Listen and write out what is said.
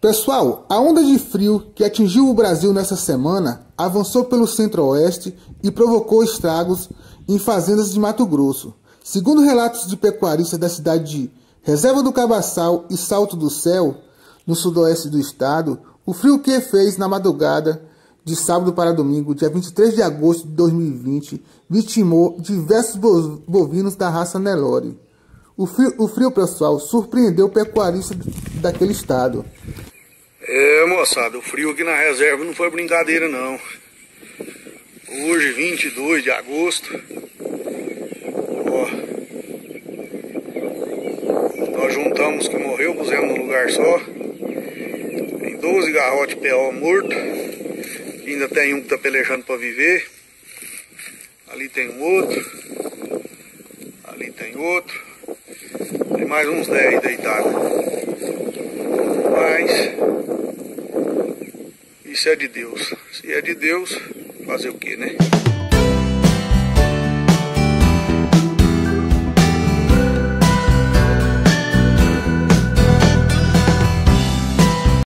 Pessoal, a onda de frio que atingiu o Brasil nessa semana avançou pelo centro-oeste e provocou estragos em fazendas de Mato Grosso. Segundo relatos de pecuaristas da cidade de Reserva do Cabaçal e Salto do Céu, no sudoeste do estado, o frio que fez na madrugada de sábado para domingo, dia 23 de agosto de 2020, vitimou diversos bovinos da raça Nelore. O frio, o frio pessoal, surpreendeu o pecuarista daquele estado. É, moçada, o frio aqui na reserva não foi brincadeira, não. Hoje, 22 de agosto, ó, nós juntamos que morreu, pusemos num lugar só. Tem 12 garrotes PO morto. Ainda tem um que tá pelejando para viver. Ali tem um outro. Ali tem outro. Tem mais uns 10 deitados. Mas isso é de Deus. Se é de Deus, fazer o que, né?